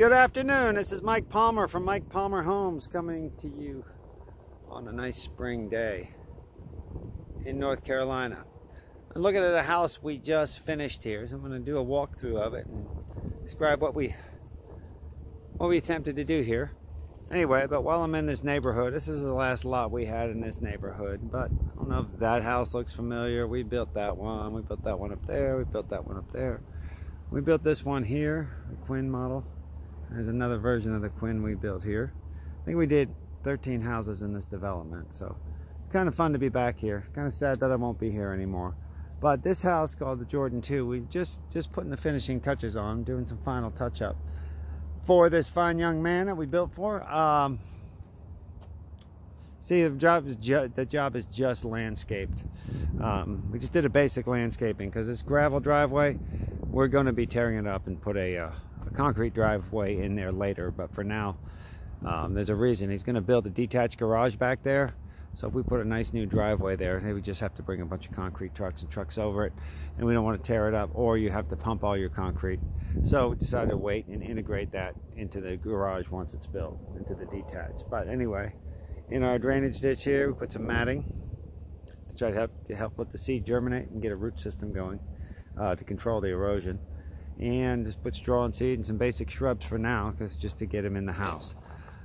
Good afternoon. This is Mike Palmer from Mike Palmer Homes coming to you on a nice spring day in North Carolina. I'm looking at a house we just finished here, so I'm going to do a walkthrough of it and describe what we what we attempted to do here. Anyway, but while I'm in this neighborhood, this is the last lot we had in this neighborhood, but I don't know if that house looks familiar. We built that one, we built that one up there, we built that one up there. We built this one here, the Quinn model. There's another version of the Quinn we built here. I think we did 13 houses in this development, so it's kind of fun to be back here. Kind of sad that I won't be here anymore. But this house called the Jordan 2, we just just putting the finishing touches on, doing some final touch up for this fine young man that we built for. Um, see, the job is the job is just landscaped. Um, we just did a basic landscaping because this gravel driveway, we're going to be tearing it up and put a, uh, a concrete driveway in there later. But for now, um, there's a reason. He's going to build a detached garage back there so if we put a nice new driveway there, they would just have to bring a bunch of concrete trucks and trucks over it, and we don't want to tear it up, or you have to pump all your concrete. So we decided to wait and integrate that into the garage once it's built, into the detached. But anyway, in our drainage ditch here, we put some matting to try to help, to help let the seed germinate and get a root system going uh, to control the erosion. And just put straw and seed and some basic shrubs for now, because just to get them in the house.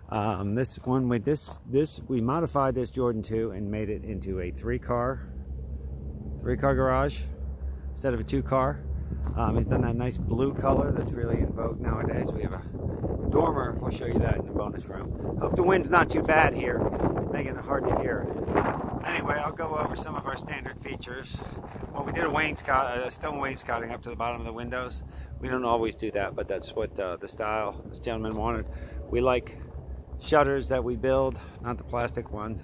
Um, this one with this this we modified this Jordan 2 and made it into a three car three car garage instead of a two car. Um, it's done that nice blue color that's really in vogue nowadays. We have a dormer. We'll show you that in the bonus room. Hope the wind's not too bad here, making it hard to hear. Anyway, I'll go over some of our standard features. Well, we did a wainscot, a stone wainscoting up to the bottom of the windows. We don't always do that, but that's what uh, the style this gentleman wanted. We like shutters that we build, not the plastic ones.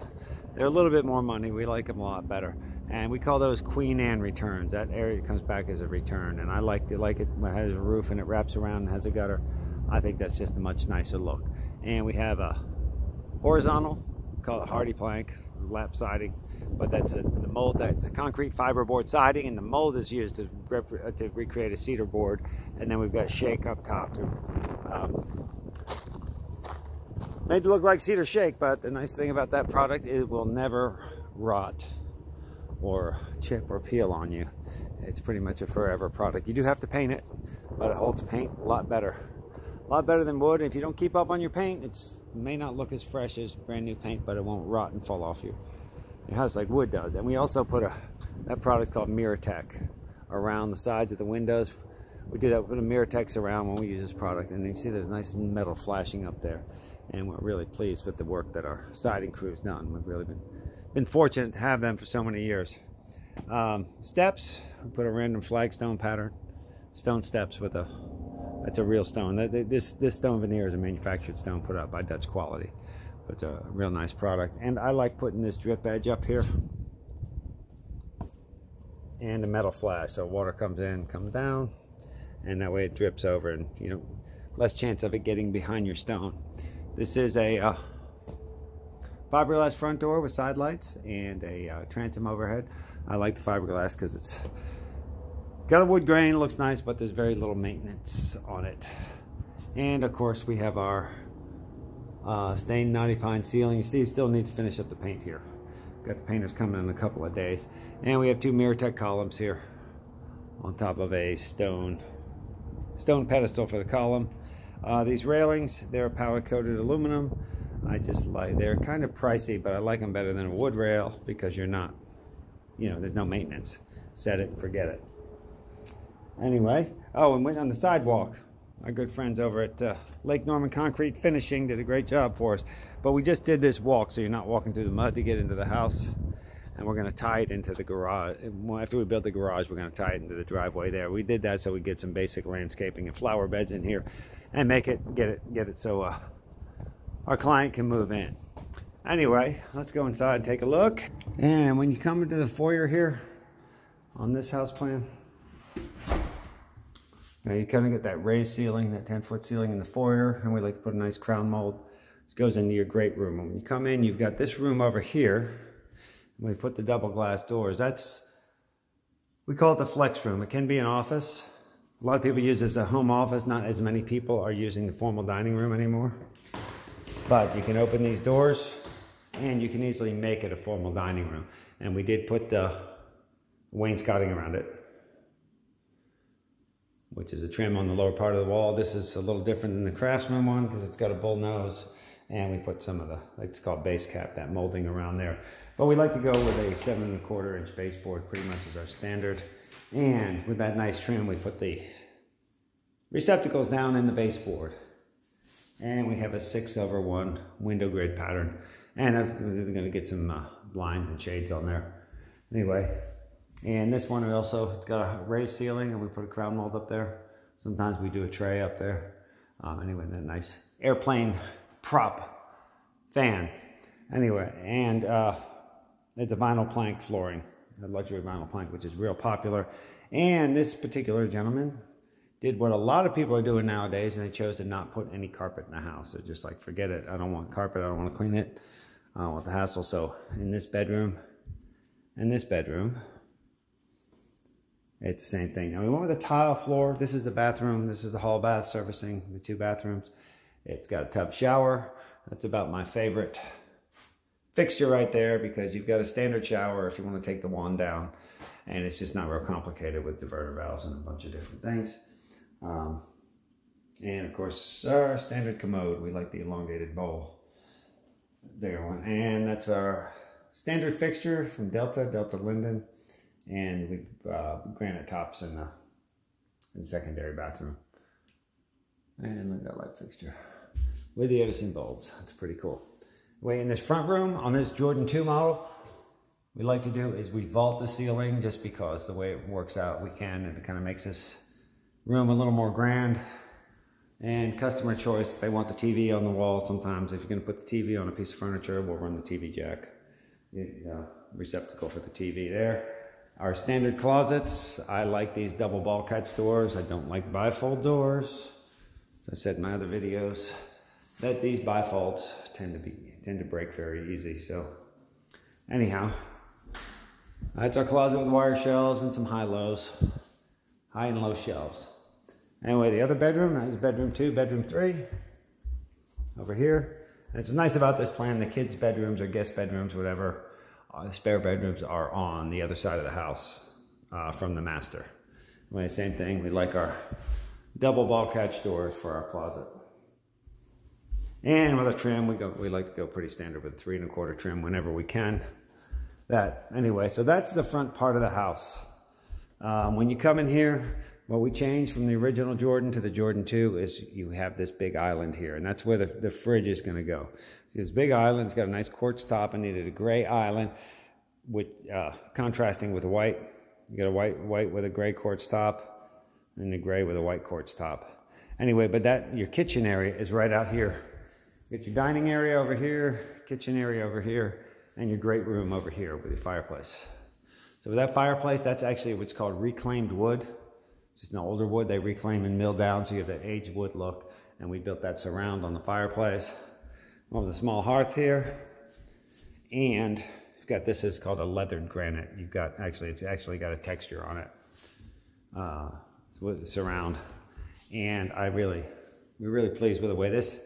They're a little bit more money. We like them a lot better. And we call those Queen Anne returns. That area comes back as a return. And I like it, like it when it has a roof and it wraps around and has a gutter. I think that's just a much nicer look. And we have a horizontal, call it HardiePlank, lap siding. But that's a, the mold, that's a concrete fiberboard siding and the mold is used to, to recreate a cedar board. And then we've got shake up top to um, made to look like cedar shake, but the nice thing about that product, is it will never rot or chip or peel on you. It's pretty much a forever product. You do have to paint it, but it holds paint a lot better. A lot better than wood. If you don't keep up on your paint, it may not look as fresh as brand new paint, but it won't rot and fall off you. It has like wood does. And we also put a, that product called MiraTEC around the sides of the windows. We do that, with a MiraTECs around when we use this product. And you see there's nice metal flashing up there and we're really pleased with the work that our siding crew's done. We've really been been fortunate to have them for so many years. Um, steps, we put a random flagstone pattern, stone steps with a that's a real stone. This this stone veneer is a manufactured stone put up by Dutch Quality, but it's a real nice product. And I like putting this drip edge up here and a metal flash, so water comes in, comes down, and that way it drips over, and you know less chance of it getting behind your stone. This is a uh, fiberglass front door with side lights and a uh, transom overhead. I like the fiberglass because it's got a wood grain, looks nice, but there's very little maintenance on it. And of course we have our uh, stained knotty pine ceiling. You see, you still need to finish up the paint here. Got the painters coming in a couple of days. And we have two MiraTEC columns here on top of a stone stone pedestal for the column. Uh, these railings, they're powder coated aluminum. I just like, they're kind of pricey, but I like them better than a wood rail because you're not, you know, there's no maintenance. Set it and forget it. Anyway, oh, and went on the sidewalk. Our good friends over at uh, Lake Norman Concrete Finishing did a great job for us. But we just did this walk, so you're not walking through the mud to get into the house. And we're going to tie it into the garage. After we build the garage, we're going to tie it into the driveway there. We did that so we get some basic landscaping and flower beds in here and make it get it get it so uh, our client can move in. Anyway, let's go inside and take a look. And when you come into the foyer here on this house plan, now you kind of get that raised ceiling, that 10 foot ceiling in the foyer, and we like to put a nice crown mold. This goes into your great room. When you come in, you've got this room over here. And We put the double glass doors. That's, we call it the flex room. It can be an office A lot of people use this as a home office. Not as many people are using the formal dining room anymore. But you can open these doors and you can easily make it a formal dining room. And we did put the wainscoting around it, which is a trim on the lower part of the wall. This is a little different than the Craftsman one because it's got a bull nose. And we put some of the, it's called base cap, that molding around there. But we like to go with a seven and a quarter inch baseboard pretty much as our standard. And with that nice trim, we put the receptacles down in the baseboard. And we have a six over one window grid pattern. And I'm gonna get some uh, blinds and shades on there. Anyway, and this one also, it's got a raised ceiling and we put a crown mold up there. Sometimes we do a tray up there. Um, anyway, that nice airplane prop fan. Anyway, and uh, it's a vinyl plank flooring, a luxury vinyl plank, which is real popular. And this particular gentleman did what a lot of people are doing nowadays, and they chose to not put any carpet in the house. They're just like, forget it. I don't want carpet. I don't want to clean it. I don't want the hassle. So in this bedroom in this bedroom, it's the same thing. Now we went with a tile floor. This is the bathroom. This is the hall bath servicing the two bathrooms. It's got a tub shower. That's about my favorite fixture right there because you've got a standard shower if you want to take the wand down and it's just not real complicated with diverter valves and a bunch of different things. Um, and of course, our standard commode, we like the elongated bowl, bigger one. And that's our standard fixture from Delta, Delta Linden. And we uh, granite tops in the, in the secondary bathroom. And look at that light fixture with the Edison bulbs. That's pretty cool. Way in this front room on this Jordan 2 model, we like to do is we vault the ceiling just because the way it works out we can and it kind of makes this room a little more grand and customer choice they want the TV on the wall sometimes if you're going to put the TV on a piece of furniture we'll run the TV jack receptacle for the TV there our standard closets I like these double ball catch doors. I don't like bifold doors. As I've said in my other videos that these bifolds tend to be tend to break very easy. So anyhow that's our closet with wire shelves and some high lows high and low shelves. Anyway, the other bedroom, that is bedroom two, bedroom three, over here. And it's nice about this plan, the kids' bedrooms or guest bedrooms, whatever, uh, the spare bedrooms are on the other side of the house uh, from the master. Same thing, we like our double ball catch doors for our closet. And with a trim, we go we like to go pretty standard with three and a quarter trim whenever we can. That anyway, so that's the front part of the house. Um, when you come in here, what we changed from the original Jordan to the Jordan 2 is you have this big island here, and that's where the, the fridge is going to go. This big island, it's got a nice quartz top, and needed a gray island, with uh, contrasting with the white. You got a white white with a gray quartz top, and a gray with a white quartz top. Anyway, but that your kitchen area is right out here. Get your dining area over here, kitchen area over here, and your great room over here with your fireplace. So with that fireplace, that's actually what's called reclaimed wood just an older wood they reclaim and mill down so you have that aged wood look. And we built that surround on the fireplace. Over the small hearth here. And you've got this is called a leathered granite. You've got actually it's actually got a texture on it. Uh, surround. And I really we're really pleased with the way this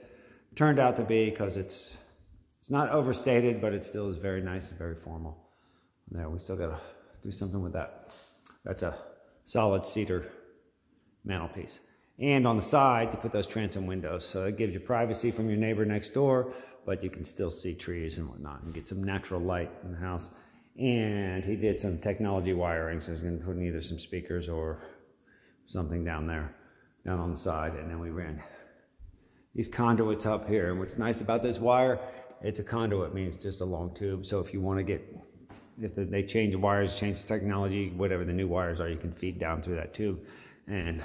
turned out to be because it's it's not overstated, but it still is very nice and very formal. There, we still got to do something with that. That's a solid cedar mantelpiece. And on the sides, you put those transom windows. So it gives you privacy from your neighbor next door, but you can still see trees and whatnot and get some natural light in the house. And he did some technology wiring, so he's going to put in either some speakers or something down there, down on the side. And then we ran these conduits up here. And what's nice about this wire, it's a conduit, means just a long tube. So if you want to get if they change the wires, change the technology, whatever the new wires are, you can feed down through that tube and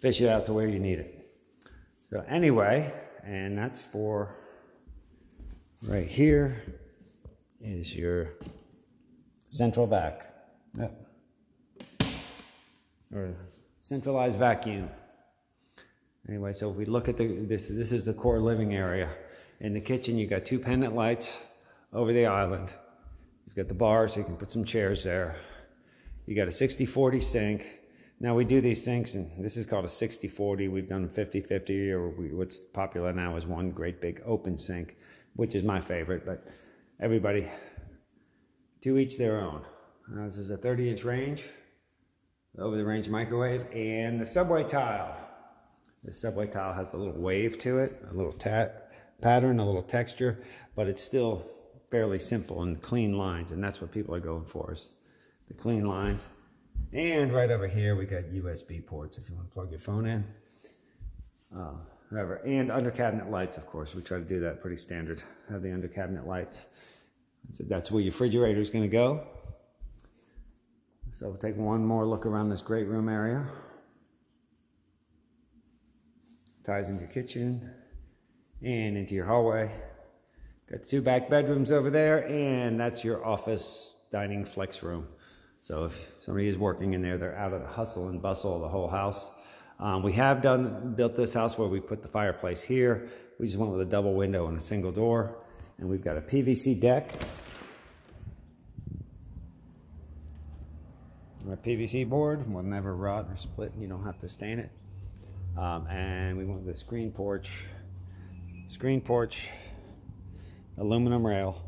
fish it out to where you need it. So anyway, and that's for right here is your central vac. Yep. Or centralized vacuum. Anyway, so if we look at the, this, this is the core living area. In the kitchen, you got two pendant lights over the island. You've got the bar, so you can put some chairs there. You got a 60-40 sink. Now we do these sinks, and this is called a 60-40. We've done 50-50, or we, what's popular now is one great big open sink, which is my favorite, but everybody, to each their own. This is a 30-inch range, over the range microwave, and the subway tile. The subway tile has a little wave to it, a little tat pattern, a little texture, but it's still fairly simple and clean lines, and that's what people are going for is the clean lines. And right over here, we got USB ports if you want to plug your phone in. Uh, whatever. And under cabinet lights, of course. We try to do that pretty standard. Have the under cabinet lights. So that's where your refrigerator is going to go. So we'll take one more look around this great room area. Ties into your kitchen and into your hallway. Got two back bedrooms over there, and that's your office dining flex room. So if somebody is working in there, they're out of the hustle and bustle of the whole house. Um, we have done built this house where we put the fireplace here. We just went with a double window and a single door. And we've got a PVC deck. A PVC board will never rot or split. You don't have to stain it. Um, and we went with a screen porch. Screen porch, aluminum rail.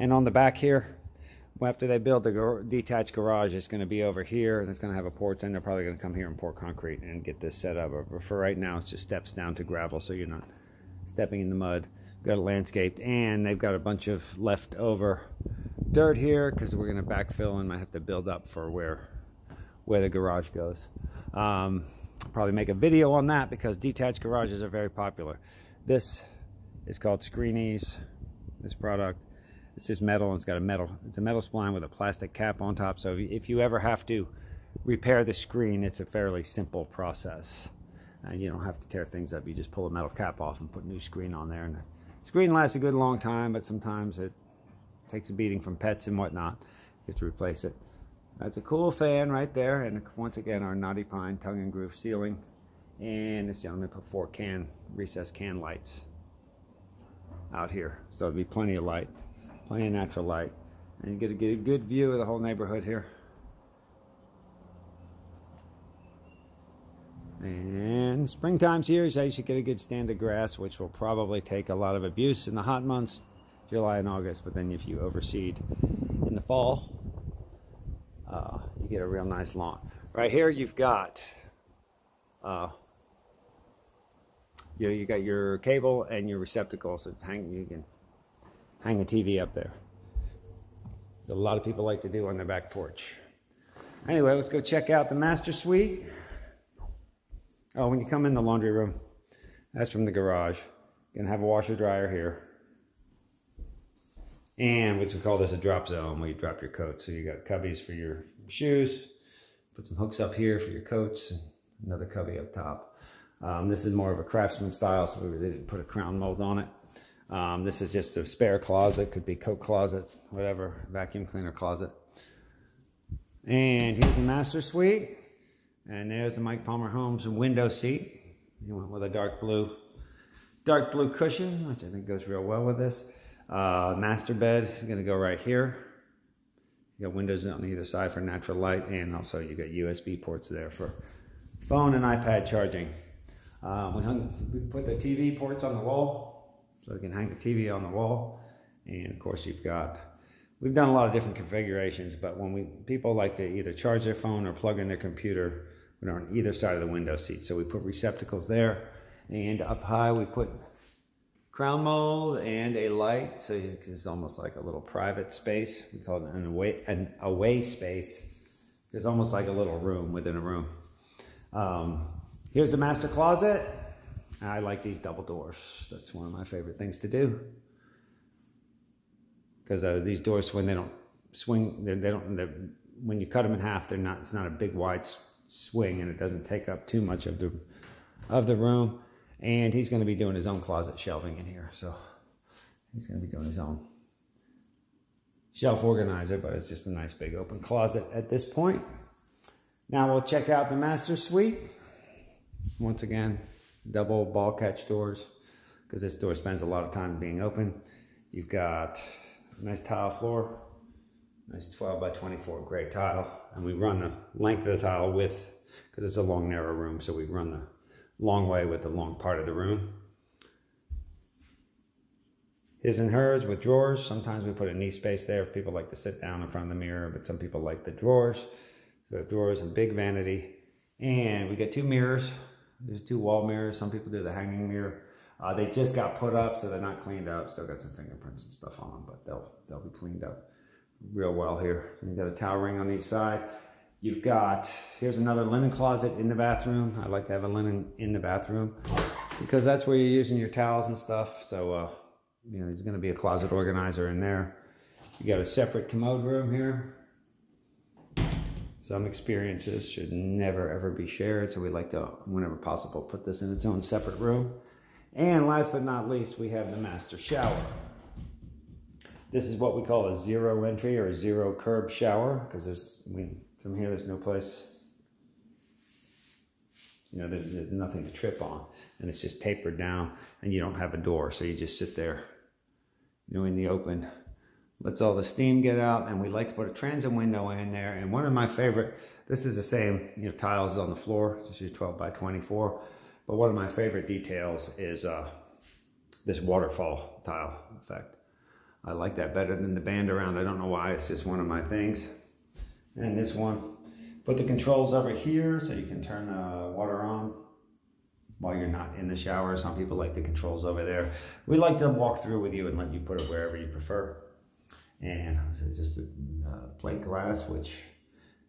And on the back here, after they build the gar detached garage, it's going to be over here, and it's going to have a porch, and they're probably going to come here and pour concrete and get this set up. But for right now, it's just steps down to gravel, so you're not stepping in the mud. Got it landscaped, and they've got a bunch of leftover dirt here because we're going to backfill and might have to build up for where where the garage goes. Um, probably make a video on that because detached garages are very popular. This is called Screen-Ease, this product it's just metal and it's got a metal, it's a metal spline with a plastic cap on top. So if you ever have to repair the screen, it's a fairly simple process. And you don't have to tear things up. You just pull a metal cap off and put a new screen on there. And the screen lasts a good long time, but sometimes it takes a beating from pets and whatnot. You have to replace it. That's a cool fan right there. And once again, our Knotty Pine tongue and groove ceiling. And this gentleman put four can, recessed can lights out here. So there'll be plenty of light plenty of natural light. And you get to get a good view of the whole neighborhood here. And springtime's here, so you should get a good stand of grass, which will probably take a lot of abuse in the hot months, July and August. But then if you overseed in the fall, uh, you get a real nice lawn. Right here, you've got, uh, you know, you got your cable and your receptacles. So hang, you can hang a TV up there. A lot of people like to do on their back porch. Anyway, let's go check out the master suite. Oh, when you come in the laundry room, that's from the garage. Gonna have a washer dryer here. And we call this a drop zone where you drop your coats. So you got cubbies for your shoes, put some hooks up here for your coats, and another cubby up top. Um, this is more of a craftsman style, so we didn't put a crown mold on it. Um, this is just a spare closet, could be coat closet, whatever, vacuum cleaner closet. And here's the master suite. And there's the Mike Palmer Homes window seat. He went with a dark blue, dark blue cushion, which I think goes real well with this. Uh, master bed is gonna go right here. You got windows on either side for natural light, and also you got USB ports there for phone and iPad charging. Uh, we, hung, we put the TV ports on the wall so you can hang the TV on the wall. And of course you've got, we've done a lot of different configurations, but when we, people like to either charge their phone or plug in their computer, we're on either side of the window seat. So we put receptacles there and up high we put crown mold and a light. So it's almost like a little private space. We call it an away, an away space. It's almost like a little room within a room. Um, here's the master closet. I like these double doors. That's one of my favorite things to do. Because uh, these doors, when they don't swing, they, they don't. When you cut them in half, they're not. It's not a big wide swing, and it doesn't take up too much of the of the room. And he's going to be doing his own closet shelving in here, so he's going to be doing his own shelf organizer. But it's just a nice big open closet at this point. Now we'll check out the master suite once again double ball catch doors because this door spends a lot of time being open. You've got a nice tile floor, nice 12 by 24 gray tile, and we run the length of the tile with because it's a long, narrow room. So we run the long way with the long part of the room. His and hers with drawers. Sometimes we put a knee space there if people like to sit down in front of the mirror, but some people like the drawers. So we have drawers and big vanity. And we get two mirrors. There's two wall mirrors. Some people do the hanging mirror. Uh, they just got put up, so they're not cleaned up. Still got some fingerprints and stuff on them, but they'll they'll be cleaned up real well here. You got a towel ring on each side. You've got, here's another linen closet in the bathroom. I like to have a linen in the bathroom because that's where you're using your towels and stuff. So, uh, you know, there's going to be a closet organizer in there. You got a separate commode room here. Some experiences should never ever be shared. So we like to, whenever possible, put this in its own separate room. And last but not least, we have the master shower. This is what we call a zero entry or a zero curb shower because there's, we, from here, there's no place, you know, there's, there's nothing to trip on and it's just tapered down and you don't have a door. So you just sit there, you know, in the open, lets all the steam get out and we like to put a transom window in there. And one of my favorite, this is the same, you know, tiles on the floor, this is 12 by 24. But one of my favorite details is uh, this waterfall tile effect. I like that better than the band around. I don't know why, it's just one of my things. And this one, put the controls over here so you can turn the water on while you're not in the shower. Some people like the controls over there. We like to walk through with you and let you put it wherever you prefer. And just a uh, plate glass, which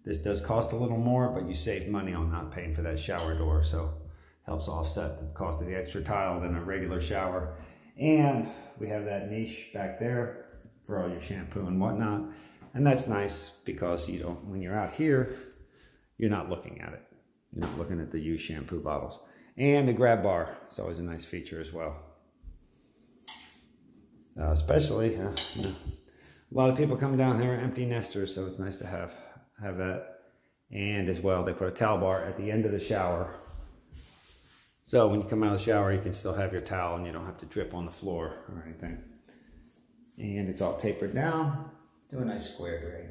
this does cost a little more, but you save money on not paying for that shower door. So helps offset the cost of the extra tile than a regular shower. And we have that niche back there for all your shampoo and whatnot. And that's nice because you don't, when you're out here, you're not looking at it. You're not looking at the used shampoo bottles. And a grab bar is always a nice feature as well. Uh, especially, uh, you know, a lot of people come down here empty nesters, so it's nice to have, have that. And as well, they put a towel bar at the end of the shower so when you come out of the shower, you can still have your towel and you don't have to drip on the floor or anything. And it's all tapered down to a nice square drain.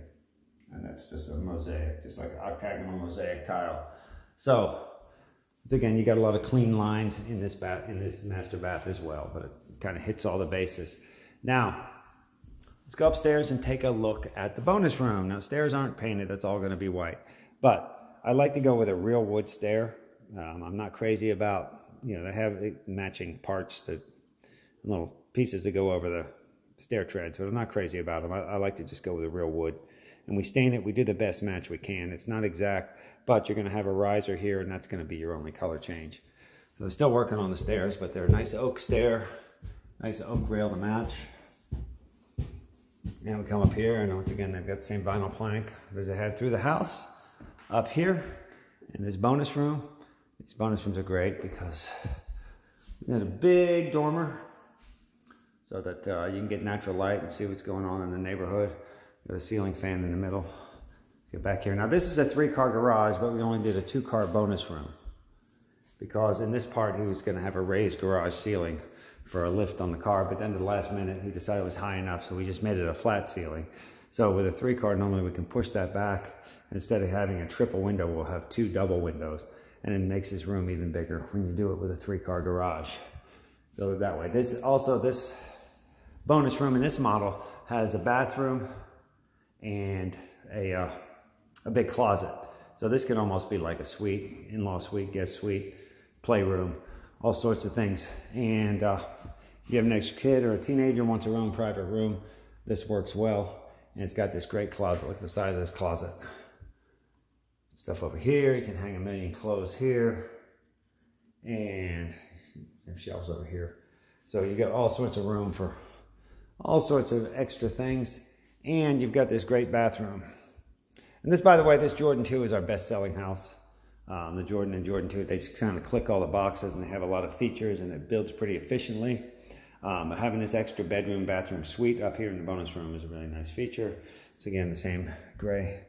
And that's just a mosaic, just like an octagonal mosaic tile. So again, you got a lot of clean lines in this bath, in this master bath as well, but it kind of hits all the bases. Now, let's go upstairs and take a look at the bonus room. Now, stairs aren't painted, that's all gonna be white. But I like to go with a real wood stair um, I'm not crazy about, you know, they have matching parts to little pieces that go over the stair treads, but I'm not crazy about them. I, I like to just go with the real wood. And we stain it, we do the best match we can. It's not exact, but you're going to have a riser here, and that's going to be your only color change. So still working on the stairs, but they're a nice oak stair, nice oak rail to match. And we come up here, and once again, they've got the same vinyl plank as they had through the house. Up here, in this bonus room, these bonus rooms are great because got a big dormer so that uh, you can get natural light and see what's going on in the neighborhood. Got a ceiling fan in the middle. Let's get back here. Now this is a three car garage, but we only did a two car bonus room because in this part he was gonna have a raised garage ceiling for a lift on the car, but then at the last minute he decided it was high enough, so we just made it a flat ceiling. So with a three car, normally we can push that back. Instead of having a triple window, we'll have two double windows and it makes this room even bigger when you do it with a three car garage. Build it that way. This also, this bonus room in this model has a bathroom and a, uh, a big closet. So this can almost be like a suite, in-law suite, guest suite, playroom, all sorts of things. And uh, if you have an extra kid or a teenager wants their own private room, this works well. And it's got this great closet. Look at the size of this closet stuff over here. You can hang a million clothes here. And shelves over here. So you got all sorts of room for all sorts of extra things. And you've got this great bathroom. And this, by the way, this Jordan 2 is our best-selling house. Um, the Jordan and Jordan 2, they just kind of click all the boxes and they have a lot of features and it builds pretty efficiently. Um, but having this extra bedroom, bathroom suite up here in the bonus room is a really nice feature. It's again the same gray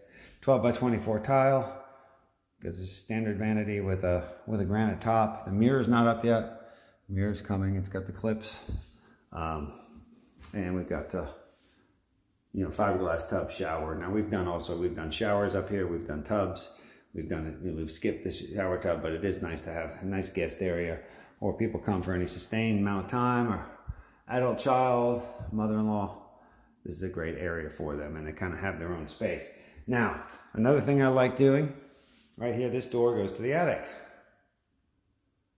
12 by 24 tile. Because it's standard vanity with a with a granite top. The mirror's not up yet. The mirror's coming. It's got the clips. Um, and we've got the you know fiberglass tub shower. Now we've done also we've done showers up here. We've done tubs. We've done it. We've skipped the shower tub, but it is nice to have a nice guest area or people come for any sustained amount of time or adult child, mother-in-law. This is a great area for them and they kind of have their own space. Now, another thing I like doing, right here, this door goes to the attic.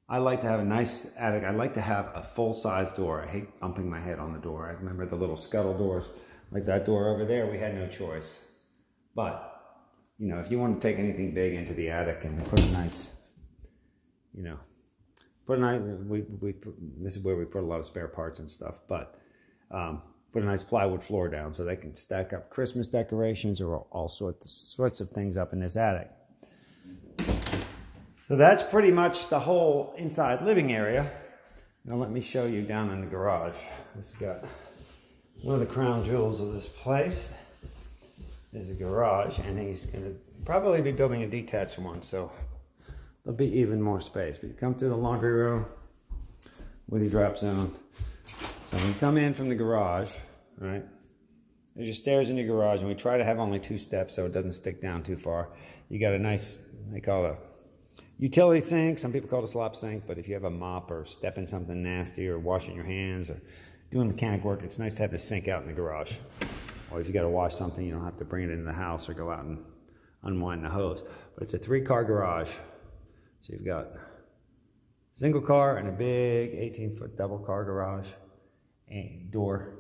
I like to have a nice attic. I like to have a full-size door. I hate bumping my head on the door. I remember the little scuttle doors, like that door over there. We had no choice. But, you know, if you want to take anything big into the attic and put a nice, you know, put a nice, we, we, this is where we put a lot of spare parts and stuff, but um, put a nice plywood floor down so they can stack up Christmas decorations or all sorts, sorts of things up in this attic. So that's pretty much the whole inside living area. Now let me show you down in the garage. This has got one of the crown jewels of this place is a garage and he's going to probably be building a detached one. So there'll be even more space. But you come through the laundry room with your drop zone. So when you come in from the garage, right, there's your stairs in your garage, and we try to have only two steps so it doesn't stick down too far. You got a nice, they call it a utility sink. Some people call it a slop sink, but if you have a mop or stepping something nasty or washing your hands or doing mechanic work, it's nice to have the sink out in the garage. Or if you got to wash something, you don't have to bring it into the house or go out and unwind the hose. But it's a three-car garage. So you've got single car and a big 18-foot double car garage and door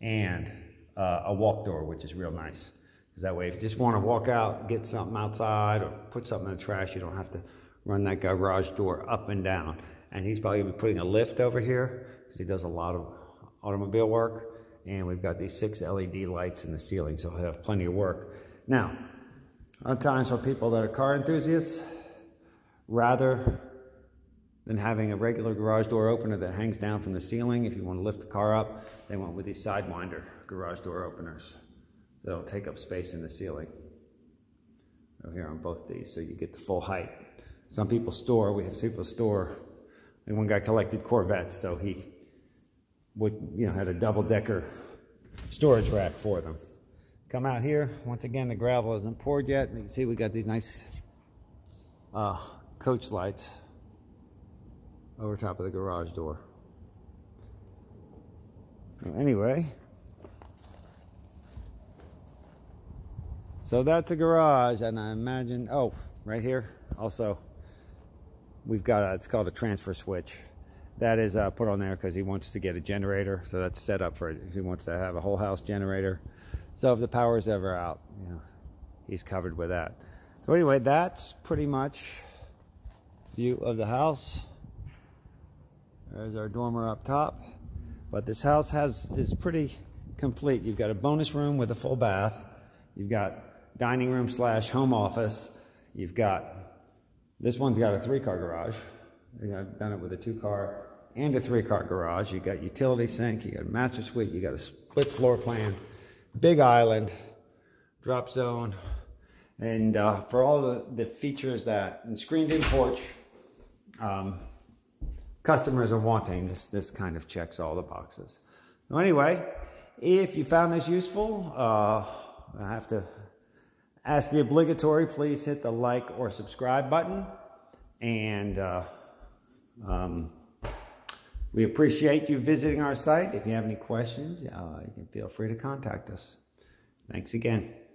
and uh, a walk door, which is real nice. Because that way, if you just want to walk out, get something outside, or put something in the trash, you don't have to run that garage door up and down. And he's probably putting a lift over here, because he does a lot of automobile work. And we've got these six LED lights in the ceiling, so we'll have plenty of work. Now, other times for people that are car enthusiasts, rather than having a regular garage door opener that hangs down from the ceiling. If you want to lift the car up, they went with these Sidewinder garage door openers. They'll take up space in the ceiling. Over here on both these, so you get the full height. Some people store, we have people store, and one guy collected Corvettes, so he would, you know, had a double-decker storage rack for them. Come out here, once again, the gravel isn't poured yet. You can see we got these nice uh, coach lights over top of the garage door. Anyway, so that's a garage, and I imagine, oh, right here, also, we've got, a, it's called a transfer switch. That is uh, put on there because he wants to get a generator, so that's set up for it. He wants to have a whole house generator. So if the power is ever out, you know, he's covered with that. So anyway, that's pretty much view of the house. There's our dormer up top. But this house has is pretty complete. You've got a bonus room with a full bath. You've got dining room slash home office. You've got, this one's got a three-car garage. I've done it with a two-car and a three-car garage. You got utility sink, you got a master suite, you got a split floor plan, big island, drop zone, and uh, for all the, the features that, and screened-in porch, um, customers are wanting. This, this kind of checks all the boxes. So anyway, if you found this useful, uh, I have to ask the obligatory, please hit the like or subscribe button. And uh, um, we appreciate you visiting our site. If you have any questions, uh, you can feel free to contact us. Thanks again.